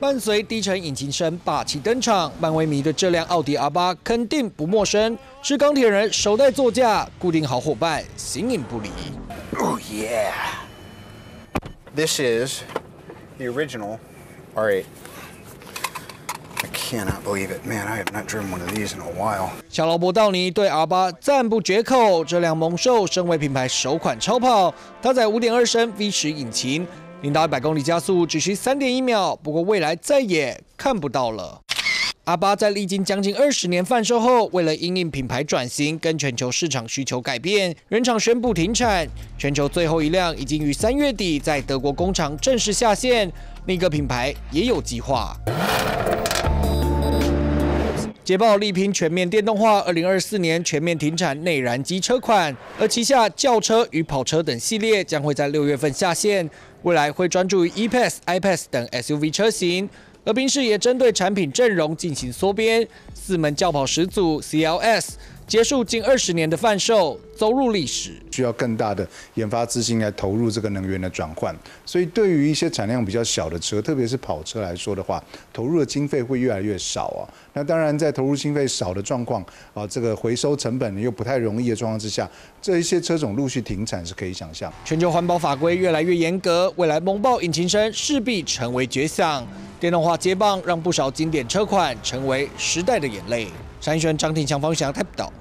伴随低沉引擎声霸气登场，漫威迷对这辆奥迪 R8 肯定不陌生。是钢铁人首代座驾，固定好伙伴，形影不离。Oh yeah! This is the original R8. I cannot believe it, man! I have not driven one of these in a while. 小劳勃道尼对 R8 赞不绝口，这辆猛兽身为品牌首款超跑，搭载5.2升 V10 引擎。零到一百公里加速只需三点一秒，不过未来再也看不到了。阿巴在历经将近二十年贩售后，为了因应品牌转型跟全球市场需求改变，原厂宣布停产。全球最后一辆已经于三月底在德国工厂正式下线，另一个品牌也有计划。捷豹力拼全面电动化，二零二四年全面停产内燃机车款，而旗下轿车与跑车等系列将会在六月份下线，未来会专注于 E-Pass、I-Pass 等 SUV 车型。而宾士也针对产品阵容进行缩编，四门轿跑始祖 CLS。结束近二十年的贩售，走入历史，需要更大的研发资金来投入这个能源的转换。所以，对于一些产量比较小的车，特别是跑车来说的话，投入的经费会越来越少啊。那当然，在投入经费少的状况啊，这个回收成本又不太容易的状况之下，这一些车种陆续停产是可以想象。全球环保法规越来越严格，未来猛爆引擎声势必成为绝响。电动化接棒，让不少经典车款成为时代的眼泪。山一轩、张庭强方向 Tap 导。